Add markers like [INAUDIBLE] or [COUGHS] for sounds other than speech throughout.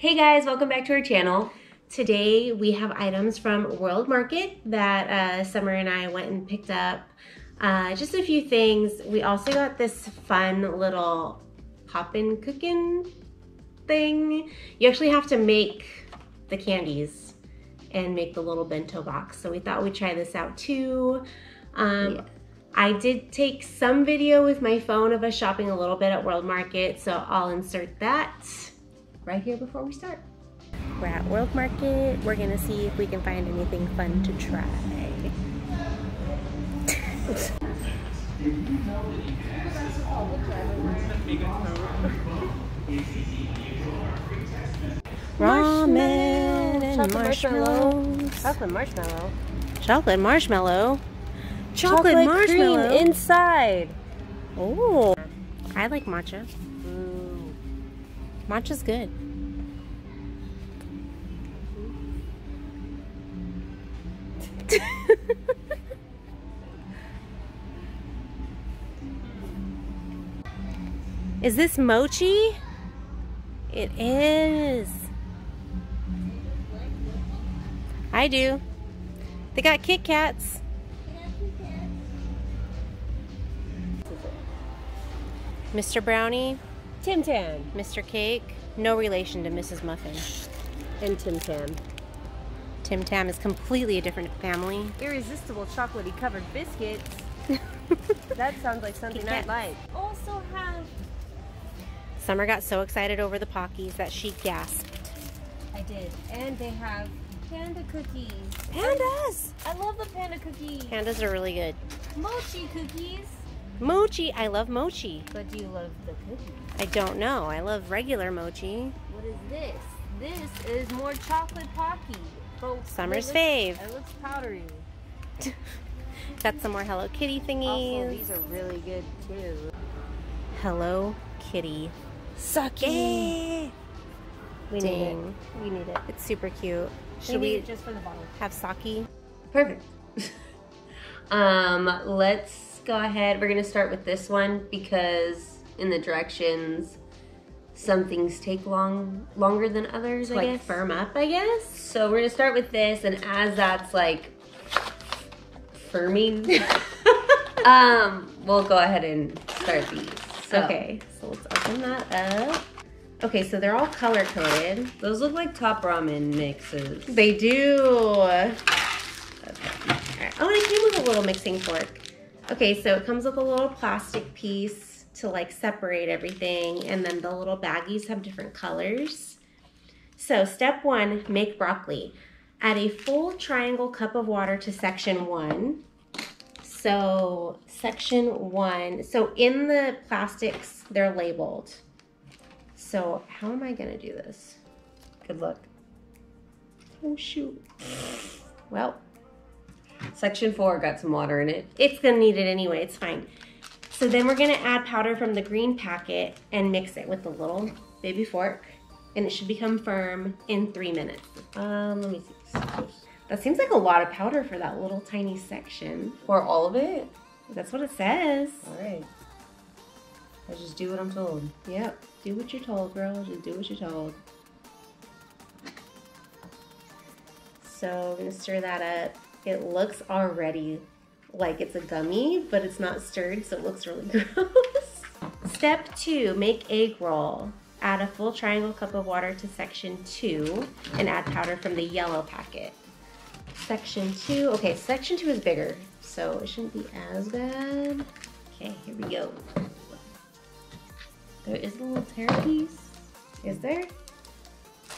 Hey guys, welcome back to our channel. Today we have items from World Market that uh, Summer and I went and picked up. Uh, just a few things. We also got this fun little Popin' Cookin' thing. You actually have to make the candies and make the little bento box. So we thought we'd try this out too. Um, yeah. I did take some video with my phone of us shopping a little bit at World Market, so I'll insert that right here before we start. We're at World Market. We're gonna see if we can find anything fun to try. [LAUGHS] Ramen and marshmallows. Chocolate marshmallow. Chocolate marshmallow. Chocolate, Chocolate marshmallow cream inside. Oh, I like matcha. Matcha's good. [LAUGHS] Is this mochi? It is. I do. They got Kit Kats. Mr. Brownie. Tim Tam. Mr. Cake. No relation to Mrs. Muffin. And Tim Tam. Tim Tam is completely a different family. Irresistible chocolatey covered biscuits. [LAUGHS] that sounds like something I'd like. Also have... Summer got so excited over the Pockies that she gasped. I did. And they have panda cookies. Pandas! I love the panda cookies. Pandas are really good. Mochi cookies. Mochi. I love mochi. But do you love the cookies? I don't know. I love regular mochi. What is this? This is more chocolate pocky. But Summer's it looks, fave. It looks powdery. [LAUGHS] Got some more Hello Kitty thingies. Also, these are really good too. Hello Kitty. Sucky. We Dang. need it. We need it. It's super cute. Should we, we just for the bottle? Have sake? Perfect. [LAUGHS] um, let's go ahead. We're going to start with this one because in the directions, some things take long longer than others, to I like guess. firm up, I guess. So we're to start with this, and as that's like firming, [LAUGHS] um, we'll go ahead and start these. So. Okay, so let's open that up. Okay, so they're all color coded. Those look like top ramen mixes. They do. Okay. Oh, they came with a little mixing fork. Okay, so it comes with a little plastic piece to like separate everything and then the little baggies have different colors. So step one, make broccoli. Add a full triangle cup of water to section one. So section one, so in the plastics, they're labeled. So how am I gonna do this? Good luck. Oh shoot. Well, Section four got some water in it. It's gonna need it anyway, it's fine. So then we're gonna add powder from the green packet and mix it with the little baby fork and it should become firm in three minutes. Um, let me see. That seems like a lot of powder for that little tiny section. For all of it? That's what it says. All right. I just do what I'm told. Yep, do what you're told, girl. Just do what you're told. So I'm gonna stir that up. It looks already like it's a gummy, but it's not stirred, so it looks really [LAUGHS] gross. Step two, make egg roll. Add a full triangle cup of water to section two and add powder from the yellow packet. Section two, okay, section two is bigger, so it shouldn't be as bad. Okay, here we go. There is a little tear piece. Is there?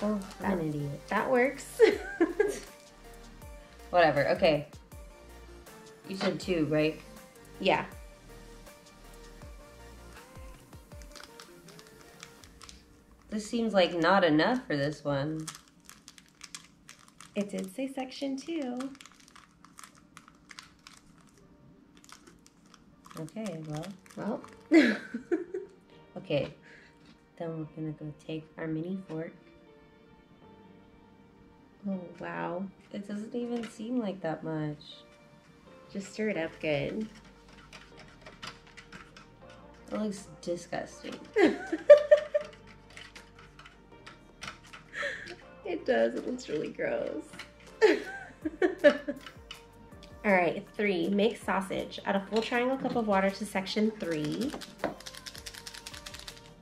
Oh, I'm an idiot. That works. [LAUGHS] Whatever, okay. You said two, right? Yeah. This seems like not enough for this one. It did say section two. Okay, well. Well. [LAUGHS] okay. Then we're gonna go take our mini fork Oh, wow. It doesn't even seem like that much. Just stir it up good. It looks disgusting. [LAUGHS] It does. It looks really gross. [LAUGHS] All right, three, make sausage. Add a full triangle cup of water to section three.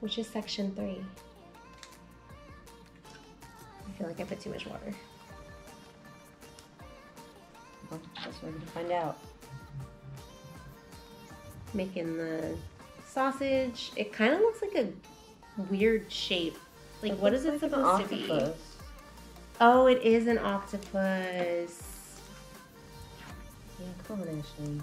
Which is section three? I feel like I put too much water. We're gonna find out. Making the sausage. It kind of looks like a weird shape. Like, what is it like supposed to be? Oh, it is an octopus. Yeah, come on, Ashley.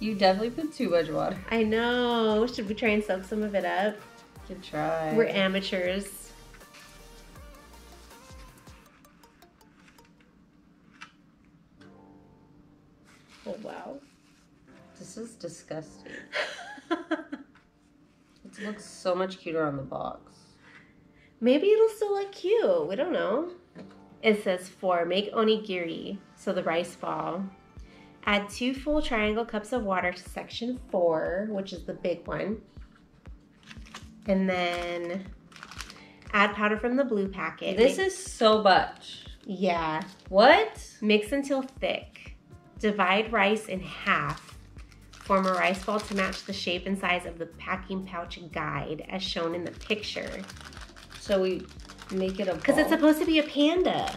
You definitely put too much water. I know. Should we try and soak some of it up? Good try. We're amateurs. This is disgusting. It looks so much cuter on the box. Maybe it'll still look cute. We don't know. It says four, make onigiri. So the rice ball. Add two full triangle cups of water to section four, which is the big one. And then add powder from the blue packet. This is so much. yeah. What? Mix until thick. Divide rice in half. Form a rice ball to match the shape and size of the packing pouch guide as shown in the picture. So we make it a Because it's supposed to be a panda.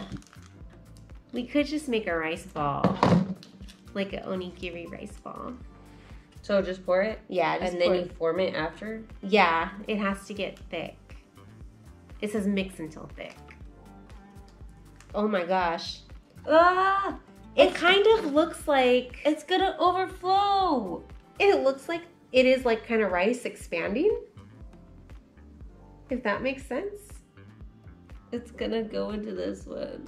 We could just make a rice ball. Like an onigiri rice ball. So just pour it? Yeah, just and then you form it after? Yeah, it has to get thick. It says mix until thick. Oh my gosh. Ah! It kind of looks like It's gonna overflow! it looks like it is like kind of rice expanding. If that makes sense. It's gonna go into this one.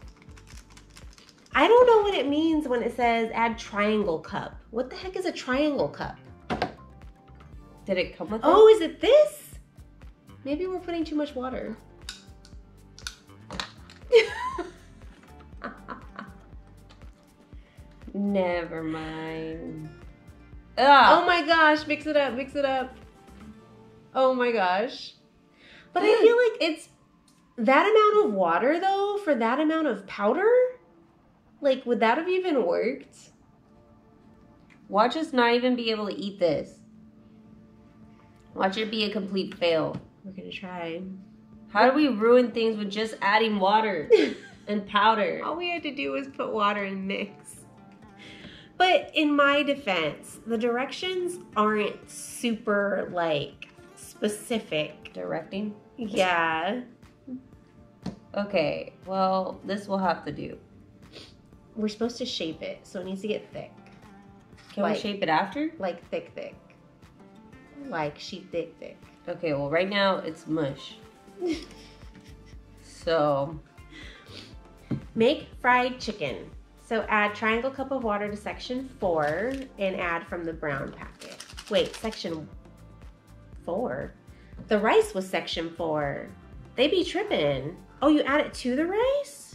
I don't know what it means when it says add triangle cup. What the heck is a triangle cup? Did it come with Oh, is it this? Maybe we're putting too much water. Never mind. oh Ah! my gosh, mix it up, mix it up. Oh my gosh. But I feel like it's that amount of water though for that amount of powder? Like, would that have even worked? Watch us not even be able to eat this. Watch it be a complete fail. We're gonna try. How do we ruin things with just adding water [LAUGHS] and powder? All we had to do was put water and mix. But in my defense, the directions aren't super like specific. Directing? Yeah. Okay, well, this will have to do. We're supposed to shape it, so it needs to get thick. Can Like- we shape it after? Like thick, thick. Like she thick, thick. Okay, well, right now it's mush. [LAUGHS] So, Make fried chicken. So add triangle cup of water to section four and add from the brown packet. Wait, section four? The rice was section four. They be tripping. Oh, you add it to the rice?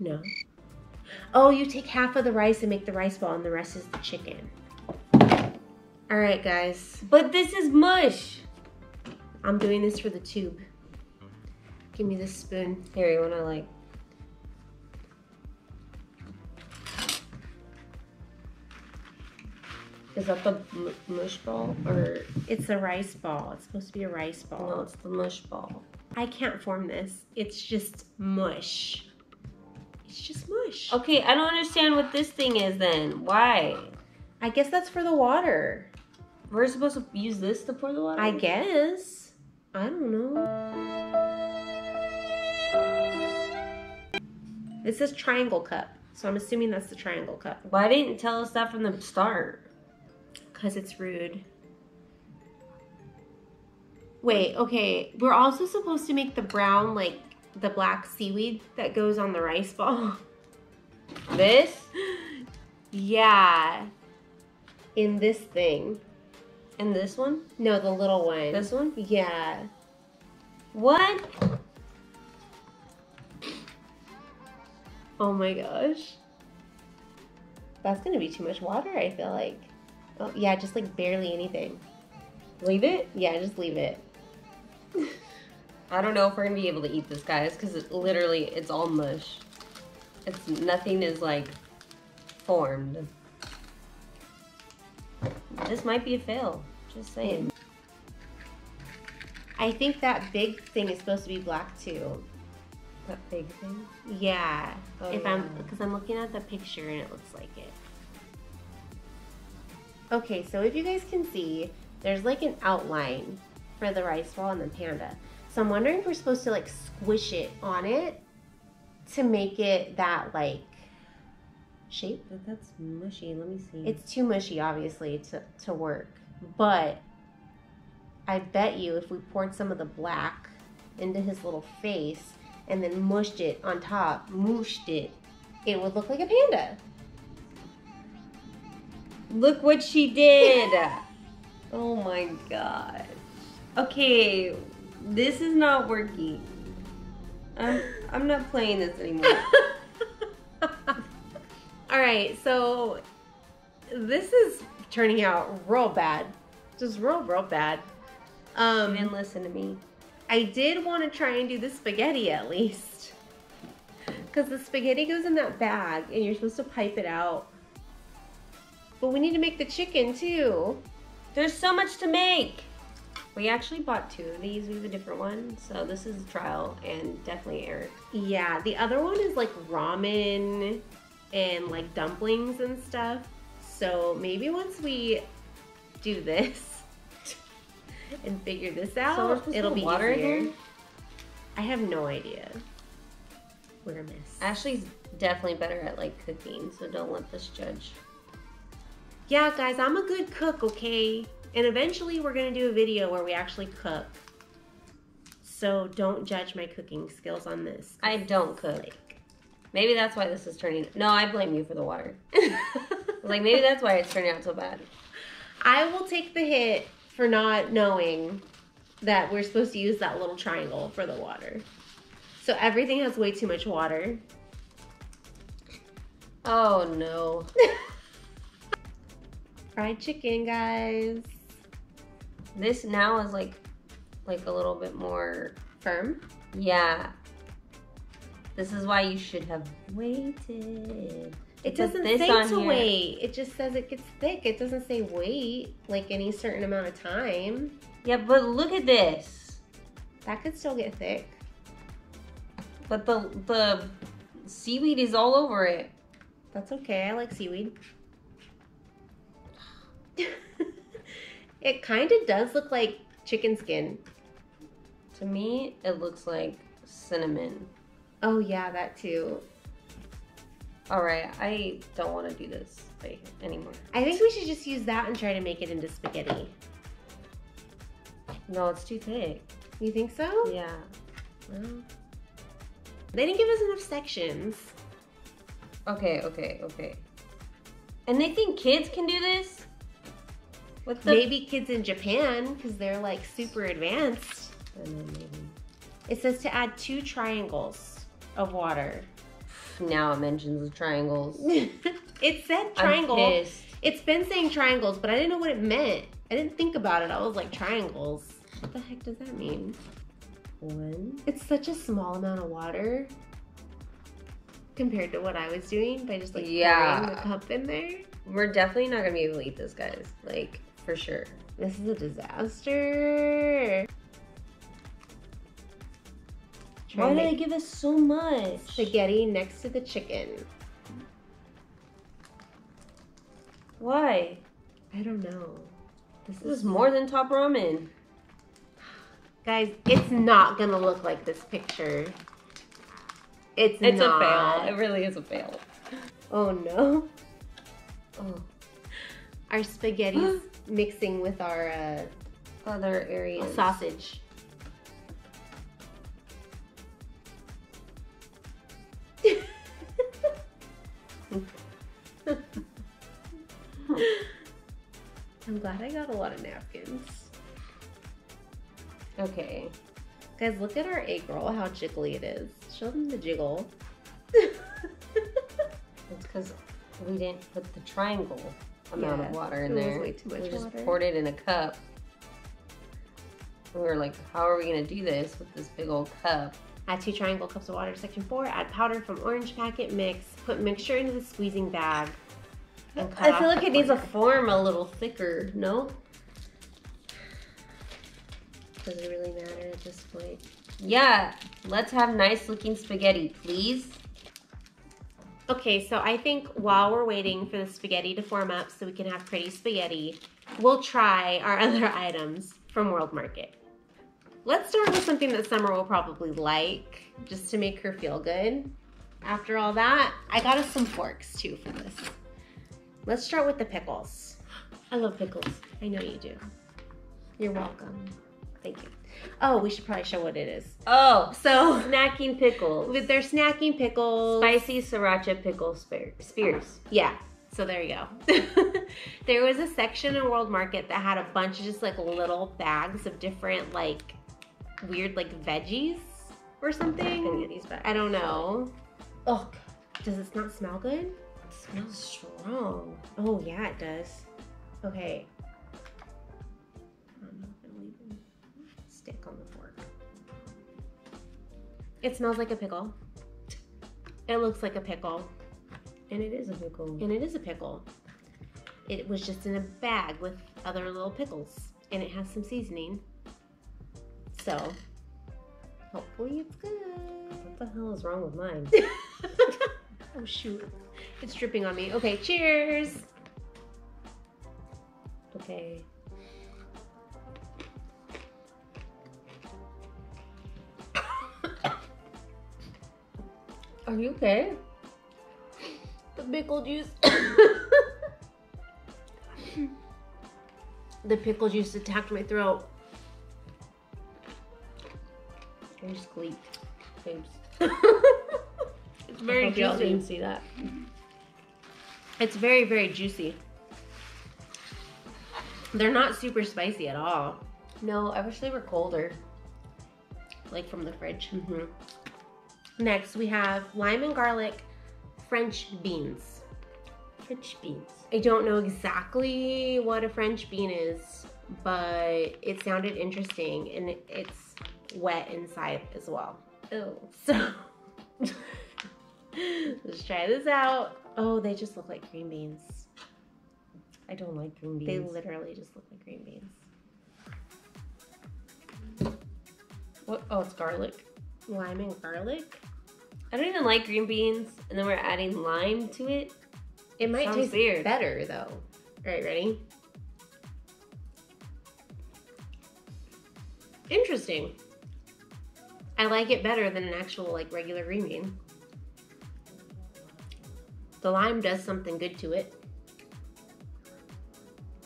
No. Oh, you take half of the rice and make the rice ball and the rest is the chicken. All right, guys. but this is mush. I'm doing this for the tube. Give me this spoon. Here, you wanna like. Is that the mush ball or It's a rice ball. It's supposed to be a rice ball. no? It's the mush ball. I can't form this. It's just mush. It's just mush. Okay, I don't understand what this thing is then. Why? I guess that's for the water. We're supposed to use this to pour the water. I guess. I don't know. It says triangle cup. So I'm assuming that's the triangle cup. Why didn't you tell us that from the start? Because it's rude. Wait, okay. We're also supposed to make the brown, like, the black seaweed that goes on the rice ball. [LAUGHS] This [GASPS] yeah. In this thing. And this one. No, the little one. This one. Yeah. What? Oh my gosh. That's gonna be too much water, I feel like. Oh, yeah, just like barely anything. Leave it? Yeah, just leave it. [LAUGHS] I don't know if we're gonna be able to eat this, guys, because it literally it's all mush. It's nothing is like formed. This might be a fail. Just saying. I think that big thing is supposed to be black too. That big thing. Yeah. Oh, if yeah. I'm because I'm looking at the picture and it looks like it. Okay, so if you guys can see, there's like an outline for the rice ball and the panda. So I'm wondering if we're supposed to like squish it on it to make it that like shape. But that's mushy. Let me see. It's too mushy, obviously, to, to work. But I bet you if we poured some of the black into his little face and then mushed it on top, mooshed it, it would look like a panda. Look what she did. [LAUGHS] oh my god. Okay, this is not working. I'm I'm not playing this anymore. [LAUGHS] All right, so this is turning out real bad. Just real, real bad. Um, didn't listen to me. I did want to try and do the spaghetti at least. Because the spaghetti goes in that bag and you're supposed to pipe it out. But we need to make the chicken too. There's so much to make. We actually bought two of these. We have a different one. So this is a trial and definitely Eric. Yeah, the other one is like ramen and like dumplings and stuff. So maybe once we do this [LAUGHS] and figure this out, So we're supposed to it'll be water easier. here? I have no idea. We're a mess. Ashley's definitely better at like cooking, so don't let this judge. Yeah, guys, I'm a good cook, okay? And eventually we're gonna do a video where we actually cook. So don't judge my cooking skills on this. I don't cook. Maybe that's why this is turning. No, I blame you for the water. [LAUGHS] Like maybe that's why it's turning out so bad. I will take the hit for not knowing that we're supposed to use that little triangle for the water. So everything has way too much water. Oh no. [LAUGHS] Fried chicken, guys. This now is like like a little bit more Firm. yeah. This is why you should have waited. It doesn't say to here. wait. It just says it gets thick. It doesn't say wait like any certain amount of time. Yeah, but look at this. That could still get thick. But the the seaweed is all over it. That's okay. I like seaweed. [LAUGHS] it kind of does look like chicken skin. To me, it looks like cinnamon. Oh yeah, that too. All right, I don't want to do this like, anymore. I think we should just use that and try to make it into spaghetti. No, it's too thick. You think so? Yeah. Well, they didn't give us enough sections. Okay, okay, okay. And they think kids can do this? What the? Maybe kids in Japan because they're like super advanced. Know, maybe. It says to add two triangles of water. Now it mentions the triangles. [LAUGHS] it said triangle. It's been saying triangles, but I didn't know what it meant. I didn't think about it. I was like, triangles. What the heck does that mean? One. It's such a small amount of water compared to what I was doing by just like Yeah. pouring the cup in there. We're definitely not gonna be able to eat this, guys. Like for sure. This is a disaster. Try Why did they give us so much? spaghetti next to the chicken. Why? I don't know. This This is more than top ramen. Guys, it's not gonna look like this picture. It's, It's not. a fail. It really is a fail. Oh no. Oh, Our spaghetti's [GASPS] mixing with our uh, other areas. sausage. I'm glad I got a lot of napkins. Okay. Guys, look at our egg roll, how jiggly it is. Show them the jiggle. It's because we didn't put the triangle amount Yeah, of water in was there. way too much we just water. poured it in a cup. We were like, how are we gonna do this with this big old cup? Add two triangle cups of water. Section four, add powder from orange packet mix. Put mixture into the squeezing bag. I feel like it needs a form a little thicker, no? Does it really matter at this point? Yeah, let's have nice looking spaghetti, please. Okay, so I think while we're waiting for the spaghetti to form up so we can have pretty spaghetti, we'll try our [LAUGHS] other items from World Market. Let's start with something that Summer will probably like, just to make her feel good. After all that, I got us some forks too for this. Let's start with the pickles. I love pickles. I know you do. You're welcome. Thank you. Oh, we should probably show what it is. Oh, So, snacking pickles. with their snacking pickles, Spicy sriracha pickle spear- spears. Yeah. So there you go. [LAUGHS] there was a section in World Market that had a bunch of just like little bags of different like weird like veggies or something. get these back. I don't know. Oh, Does it not smell good? It smells strong. Oh yeah, it does. Okay. I'm not gonna leave them stick on the fork. It smells like a pickle. It looks like a pickle. And it is a pickle. And it is a pickle. It was just in a bag with other little pickles. And it has some seasoning. So, hopefully it's good. What the hell is wrong with mine? [LAUGHS] oh, shoot. It's dripping on me. Okay, cheers. Okay. [COUGHS] Are you okay? The pickle juice. [COUGHS] the pickle juice attacked my throat. I just squeaked. [LAUGHS] Very I hope y'all juicy. didn't see that. It's very, very juicy. They're not super spicy at all, No, I wish they were colder. like from the fridge. Mm-hmm. Next, we have lime and garlic French beans. French beans. I don't know exactly what a French bean is, but it sounded interesting and it's wet inside as well. Oh. So [LAUGHS] let's try this out. Oh, they just look like green beans. I don't like green beans. They literally just look like green beans. What? Oh, it's garlic. Lime and garlic. I don't even like green beans, and then we're adding lime to it. It might Sounds taste weird. better though. All right, ready? Interesting. I like it better than an actual like regular green bean. The lime does something good to it.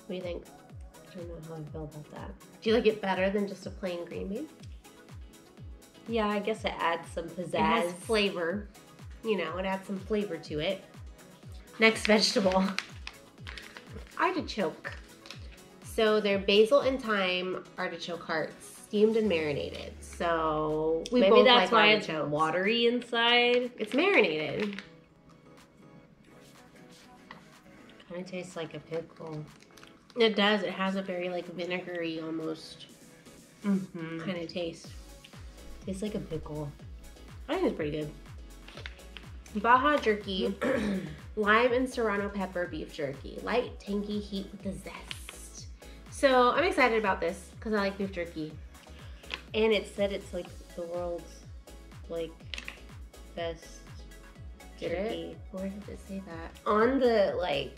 What do you think? I don't know how I feel about that. Do you like it better than just a plain green bean? Yeah, I guess it adds some pizzazz. It has flavor. You know, it adds some flavor to it. Next vegetable. [LAUGHS] Artichoke. So they're basil and thyme artichoke hearts, steamed and marinated. So we Maybe both that's like why it's artichokes. watery inside. It's marinated. Of tastes like a pickle. It does. It has a very like vinegary almost Mm-hmm. kind of taste. Tastes like a pickle. I think it's pretty good. Baja jerky, [CLEARS THROAT] lime and serrano pepper beef jerky. Light, tangy heat with the zest. So I'm excited about this because I like beef jerky. And it said it's like the world's like best Did jerky. it? Where did it say that? On the like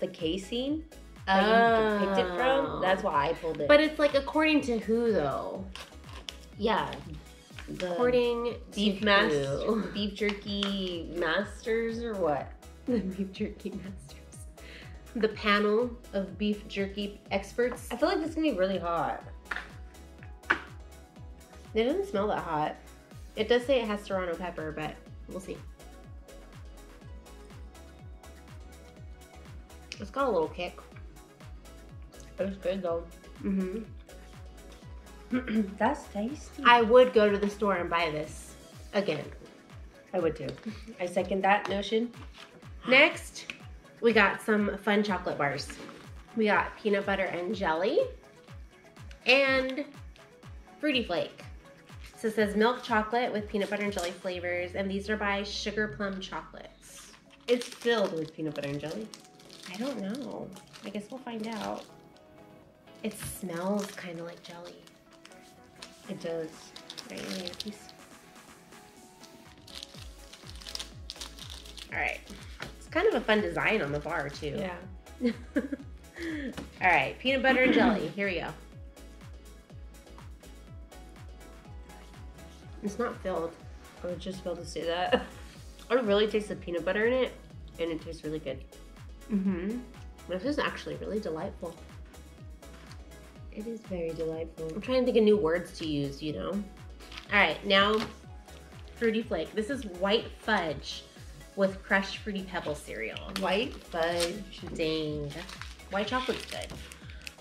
the casing that you picked it from, Oh. that's why I pulled it. But it's like according to who though? yeah, the According beef to master, [LAUGHS] beef jerky masters or what? [LAUGHS] the beef jerky masters. The panel of beef jerky experts. I feel like this is gonna be really hot. It doesn't smell that hot. It does say it has serrano pepper, but we'll see. It's got a little kick. It's good though. Mm-hmm. [CLEARS THROAT] That's tasty. I would go to the store and buy this again. I would too. I second that notion. [GASPS] Next, we got some fun chocolate bars. We got peanut butter and jelly and fruity flake. So it says milk chocolate with peanut butter and jelly flavors, and these are by Sugar Plum Chocolates. It's filled with peanut butter and jelly. I don't know. I guess we'll find out. It smells kind of like jelly. It does. Right, get a piece. All right. It's kind of a fun design on the bar too. Yeah. [LAUGHS] All right, peanut butter and jelly. Here we go. It's not filled. I was just about to say that. [LAUGHS] I really taste the peanut butter in it, and it tastes really good. Mm-hmm. This is actually really delightful. It is very delightful. I'm trying to think of new words to use, you know. All right, now fruity flake. This is white fudge with crushed fruity pebble cereal. White fudge. Dang. White chocolate's good.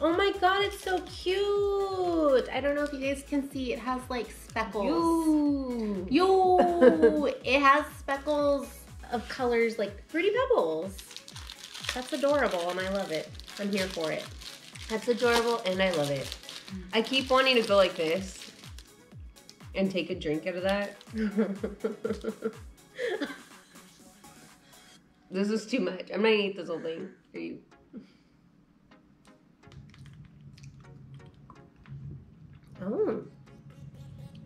Oh my god, it's so cute. I don't know if you guys can see. It has like speckles. Yo. Yo! [LAUGHS] it has speckles of colors like fruity pebbles. That's adorable and I love it. I'm here for it. That's adorable, and I love it. I keep wanting to go like this and take a drink out of that. [LAUGHS] This is too much. I'm not gonna eat this whole thing for you. oh.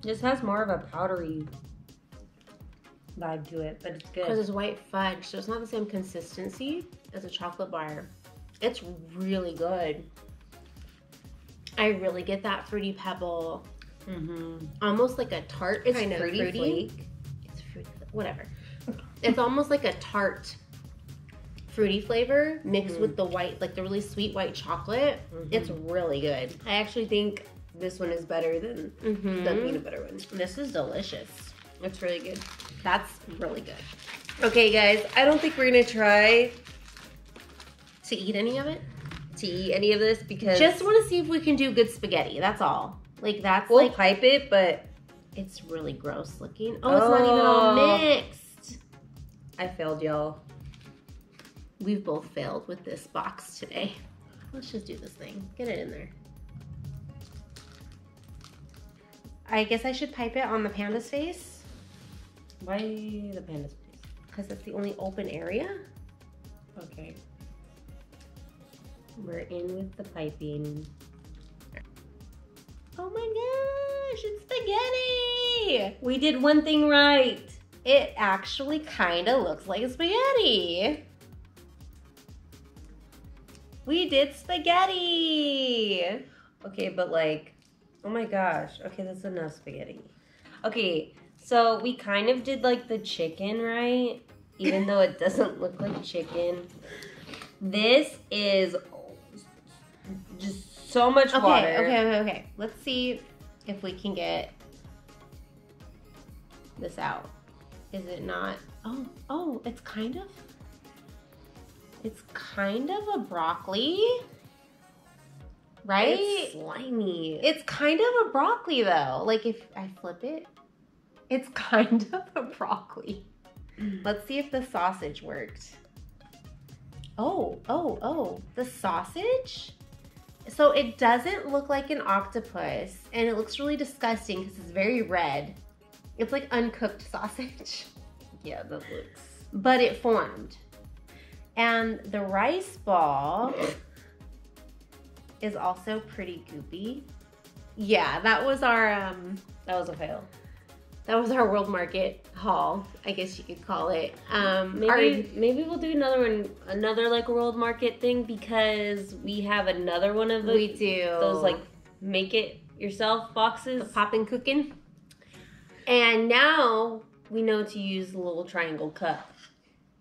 This has more of a powdery vibe to it, but it's good. Because it's white fudge, so it's not the same consistency as a chocolate bar. It's really good. I really get that fruity pebble, Mm-hmm. almost like a tart It's kind of fruity fruity. flake. It's fruity, whatever. it's almost like a tart fruity flavor mixed Mhm. with the white, like the really sweet white chocolate. It's really good. I actually think this one is better than Mm-hmm. the peanut butter one. This is delicious. It's really good. That's really good. Okay, guys, I don't think we're gonna try To eat any of it? to eat any of this because Just want to see if we can do good spaghetti. That's all. Like that's we'll like pipe it, but it's really gross looking. Oh, it's not even all Oh. mixed. I failed y'all. We've both failed with this box today. Let's just do this thing. Get it in there. I guess I should pipe it on the panda's face Why the panda's face? because it's the only open area. Okay. We're in with the piping. Oh my gosh, it's spaghetti! We did one thing right. It actually kind of looks like spaghetti. We did spaghetti. Okay, but like, oh my gosh. Okay, that's enough spaghetti. Okay, so we kind of did like the chicken, right? Even though it doesn't [LAUGHS] look like chicken. This is just so much Okay, water. okay, okay, okay. Let's see if we can get this out. Is it not? Oh, oh, it's kind of. It's kind of a broccoli, right? It's slimy. It's kind of a broccoli though. Like if I flip it, it's kind [LAUGHS] of a broccoli. Let's see if the sausage worked. Oh, oh, oh, the sausage? So it doesn't look like an octopus and it looks really disgusting because it's very red. It's like uncooked [LAUGHS] sausage, yeah, that looks. but it formed. And the rice ball is also pretty goopy. Yeah, that was our um That was a fail. That was our world market haul, I guess you could call it. Um Maybe our- maybe we'll do another one, another like world market thing because we have another one of the, we do those like make it yourself boxes. Popin' Cookin'. And now we know to use the little triangle cup.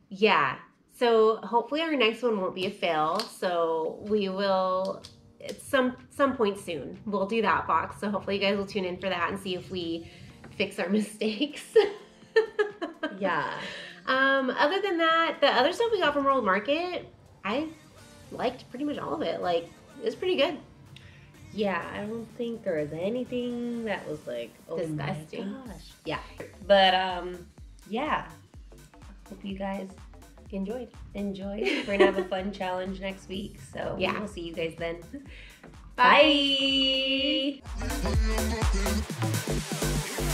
Yeah. So hopefully our next one won't be a fail. So we will at some some point soon. We'll do that box. So hopefully you guys will tune in for that and see if we fix our [LAUGHS] mistakes. Yeah. Um, other than that, the other stuff we got from World Market, I liked pretty much all of it. Like it was pretty good. Yeah, I don't think there was anything that was like oh Disgusting. My gosh. Yeah. But um yeah. Hope you guys enjoyed. enjoyed. [LAUGHS] We're gonna have a fun challenge next week. So Yeah. we'll see you guys then. Bye. Bye.